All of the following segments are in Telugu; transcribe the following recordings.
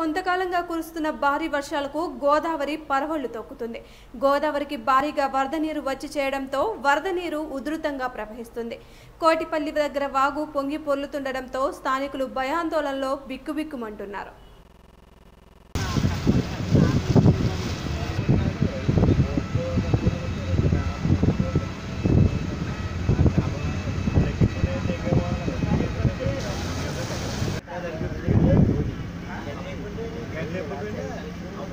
కొంతకాలంగా కురుస్తున్న భారీ వర్షాలకు గోదావరి పరవళ్లు తొక్కుతుంది గోదావరికి భారీగా వరద నీరు వచ్చి చేయడంతో వరద నీరు ఉధృతంగా ప్రవహిస్తుంది కోటిపల్లి దగ్గర వాగు పొంగి పొర్లుతుండటంతో స్థానికులు భయాందోళనలో బిక్కుబిక్కుమంటున్నారు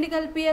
कल